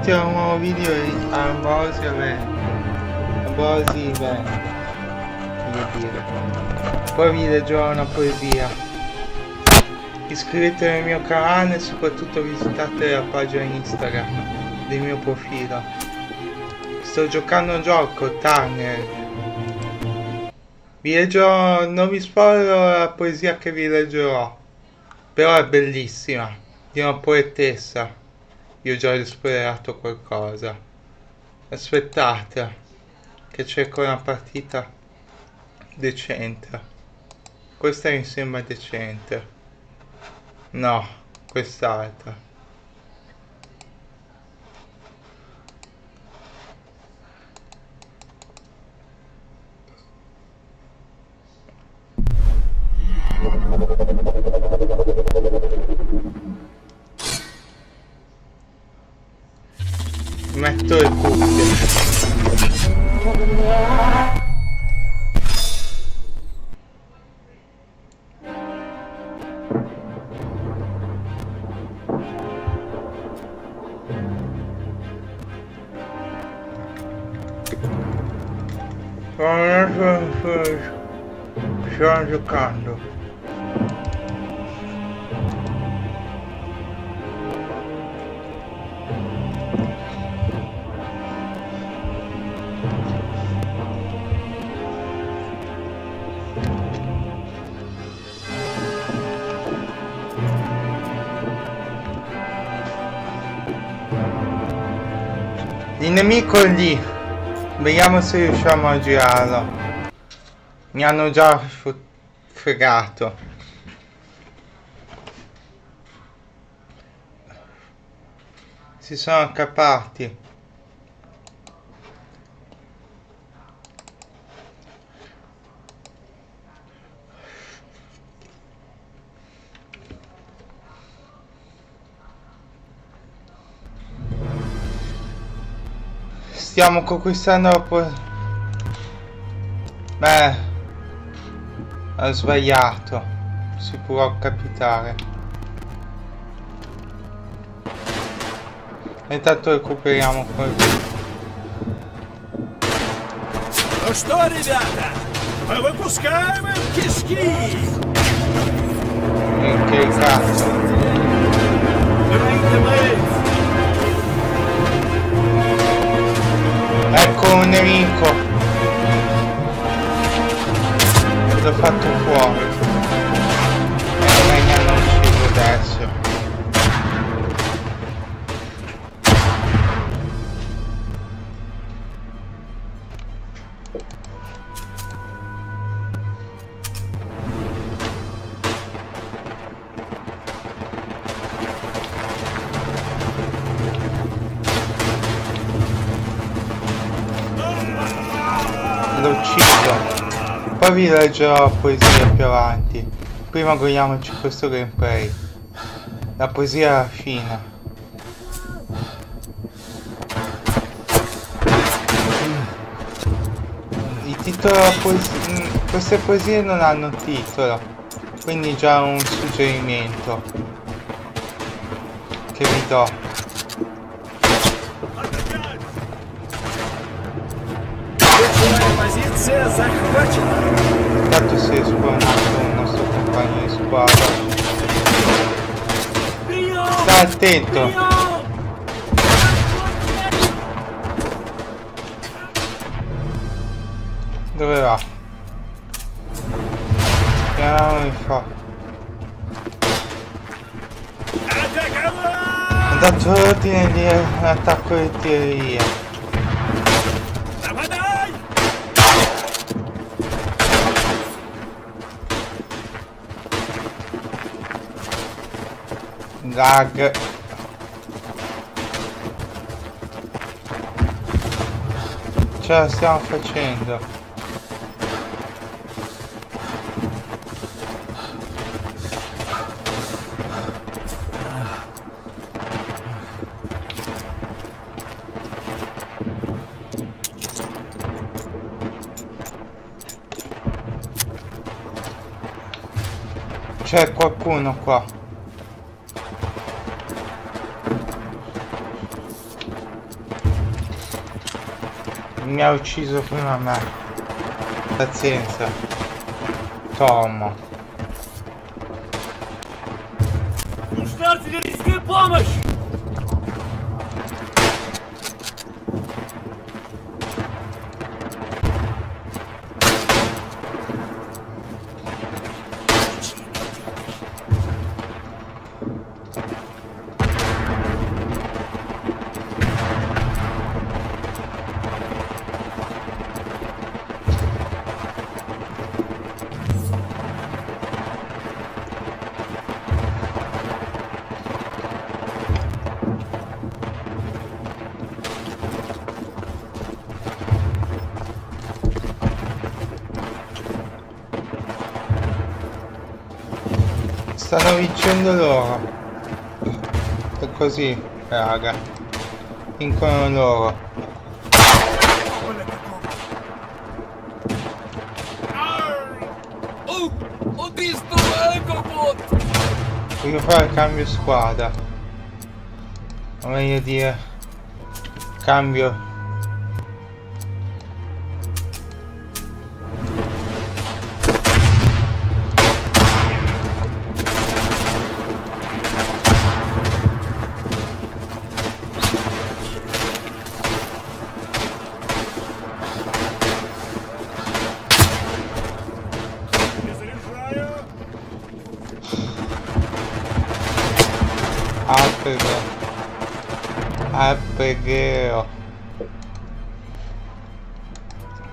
benvenuti a un nuovo video di Ambrosia Ambrosi beh, voglio dire. Poi vi leggerò una poesia. Iscrivetevi al mio canale e soprattutto visitate la pagina Instagram del mio profilo. Sto giocando un gioco, Tanner. Vi leggerò, non vi spoilerò la poesia che vi leggerò, però è bellissima, di una poetessa. Io ho già qualcosa. Aspettate, che cerco una partita decente. Questa mi sembra decente. No, quest'altra. Stiamo giocando. Il nemico è lì. Vediamo se riusciamo a girarlo. Mi hanno già f- fregato. Si sono accappati. Stiamo conquistando la Beh, ho sbagliato. Si può capitare. E intanto recuperiamo quel... Ну что, ребята, мы выпускаем им кишки! Che cazzo. Bring them in! Ecco un nemico. 看突破啊！Vi leggerò la poesia più avanti. Prima godiamoci questo gameplay. La poesia alla fine. Il titolo poesia... Queste poesie non hanno titolo. Quindi già un suggerimento. Che vi do. позиция захвачена! Intanto si è spawnato un nostro compagno di squadra. Прием! Sta attento! Прием! Dove va? Piano mi fa. Атаковать! Ho dato l'ordine di attacco di teoria. Lag. Ce la stiamo facendo. C'è qualcuno qua. Mi ha ucciso prima me. Pazienza. Tomo. Нужна артиллерийская помощь! stanno vincendo loro. È così raga. Vincono loro. Oh, ho visto l'ecobot voglio fare il cambio squadra. O meglio dire cambio alberghiero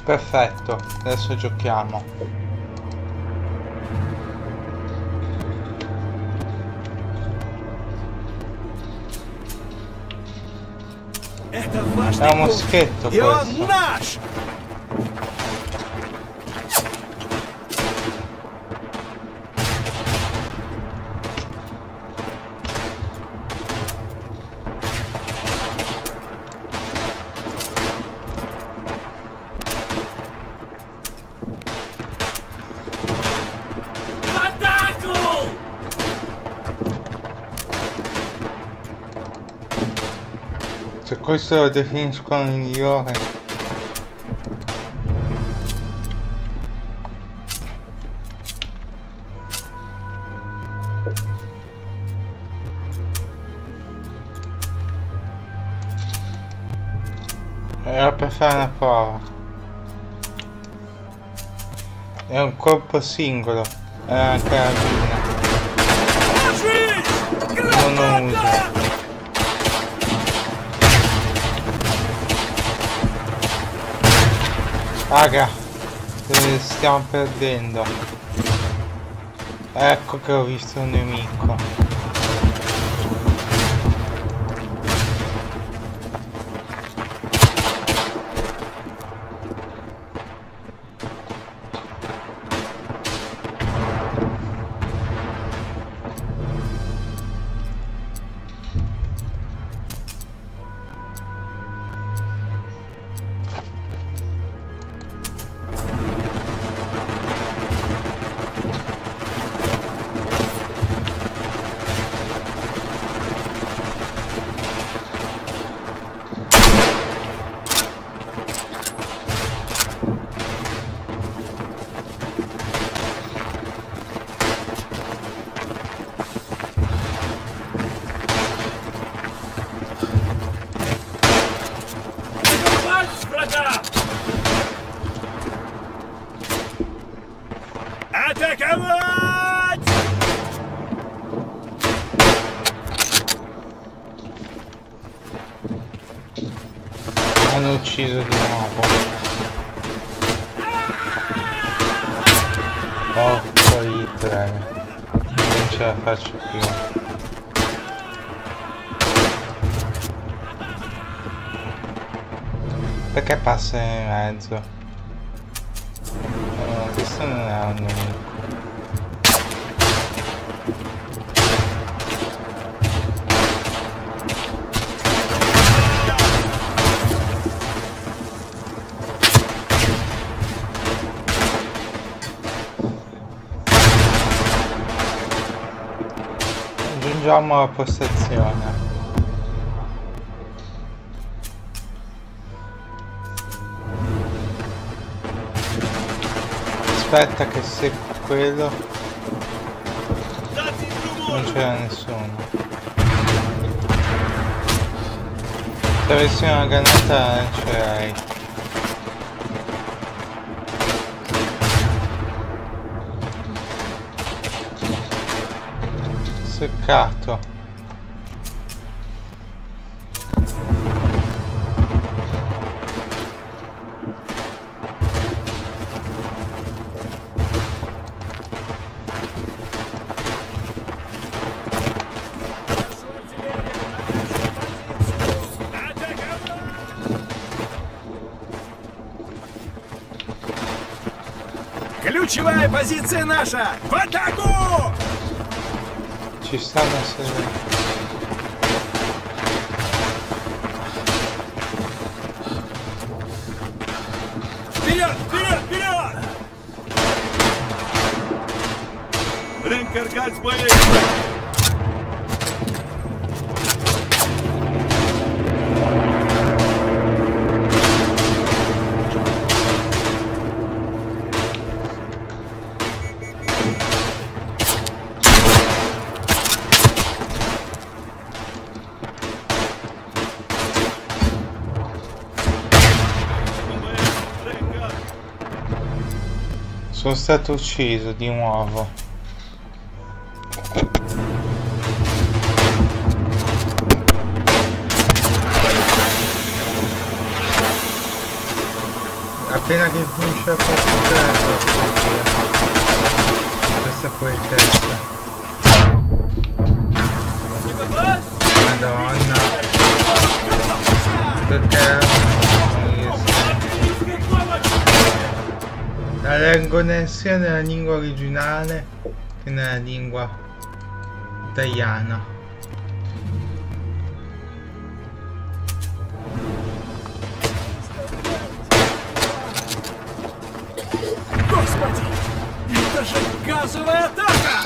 perfetto adesso giochiamo. È uno scherzo questo. Se questo lo definiscono il migliore. Era per fare una prova. È un colpo singolo. È una carabina. Raga, stiamo perdendo. Ecco che ho visto un nemico. Hanno ucciso di nuovo. Porco Hitler. Non ce la faccio più. Perché passa in mezzo? No, questo non è un nemico. Aggiungiamo la postazione. Aspetta che se quello... Non c'era nessuno. Se avessi una granata eh, ce l'hai. Seccato. Ключевая позиция наша! В атаку! ci stanno se... Recarregar os banheiros! Sono stato ucciso di nuovo. Appena che finisce la partita questa poi il testa. Madonna. Perché La leggo sia nella lingua originale che nella lingua italiana. Господи! Это же газовая атака!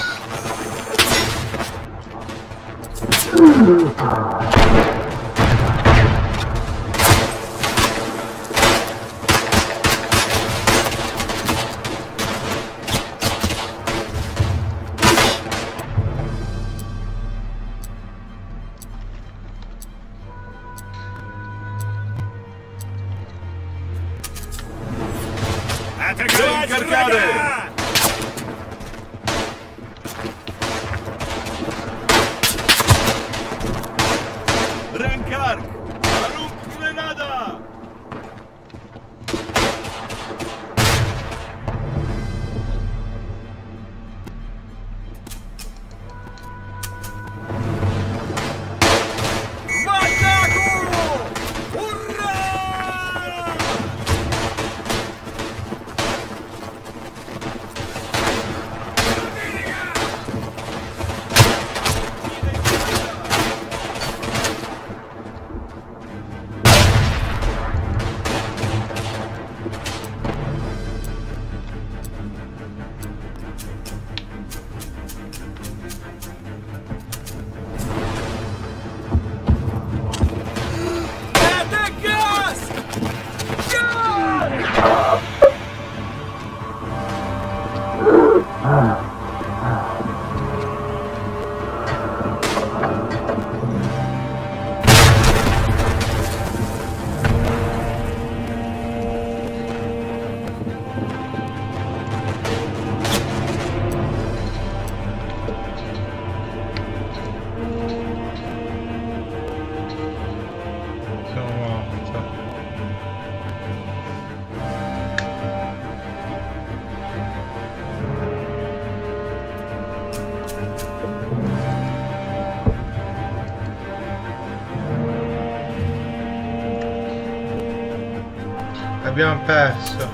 Abbiamo perso.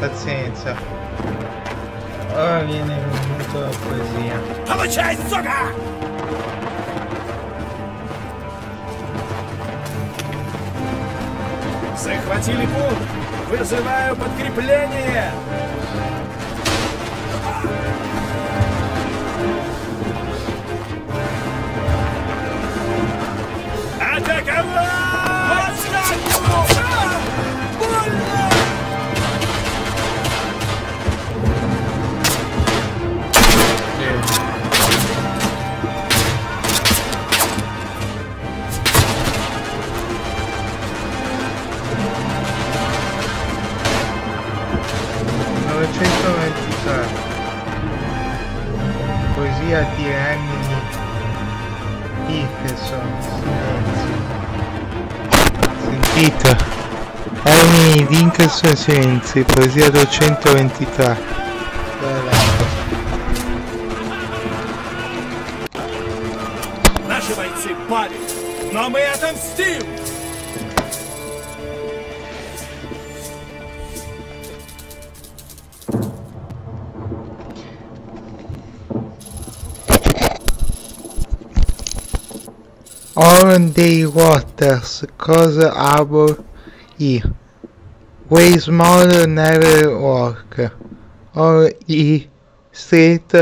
Pazienza. Ora viene venuto la poesia. Получай, сука! Захватили пункт! Вызываю подкрепление! Silenzio. Sentite. Emily Dickinson Silenzio. Poesia 223. Bella. Наши бойцы пали, но мы отомстим! On the waters, cause arbor ye. Way small never work. Or ye street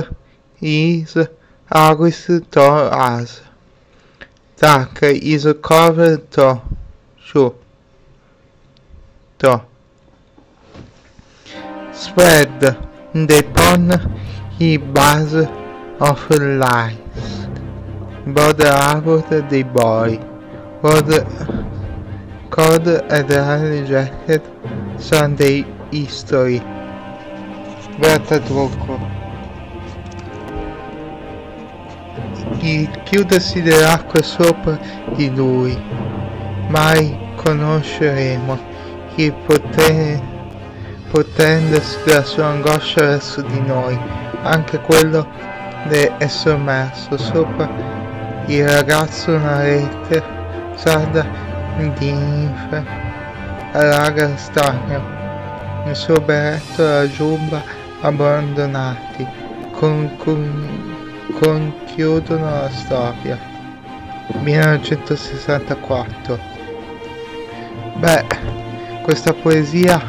is August to us. Dark is covered to show. To. Spread the pond he buzz of lies. But the arbor the boy. But code and rejected Sunday history. Guarda troppo. Il chiudersi dell'acqua sopra di lui. Mai conosceremo il potere, potendosi la sua angoscia verso di noi, anche quello essere sommerso sopra il ragazzo una rete sarda di ninfe allaga stagno. Il suo berretto e la giubba abbandonati con, con, conchiudono la storia. 1964 beh questa poesia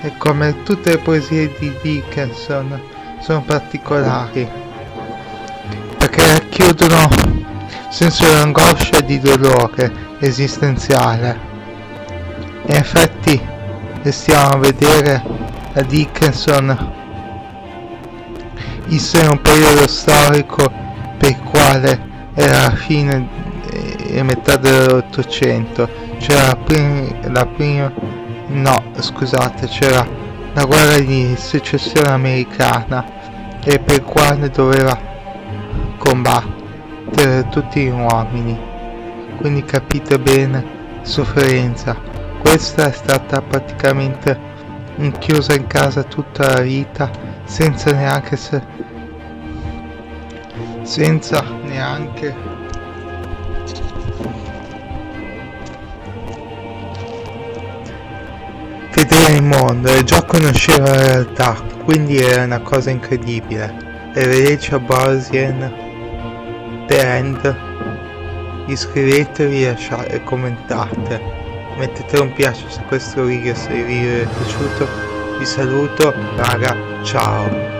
è come tutte le poesie di Dickinson sono particolari perché racchiudono senso di angoscia e di dolore esistenziale. In effetti stiamo a vedere a Dickinson in un periodo storico per il quale era la fine e metà dell'Ottocento, c'era la prima, la prima, no scusate, c'era la guerra di secessione americana e per il quale doveva combattere tutti gli uomini. Quindi capite bene, sofferenza. Questa è stata praticamente chiusa in casa tutta la vita senza neanche se senza neanche vedere il mondo e già conosceva la realtà quindi era una cosa incredibile arrivederci a Bosien The End iscrivetevi lasciate, commentate. Mettete un piace se questo video se vi è piaciuto. Vi saluto raga ciao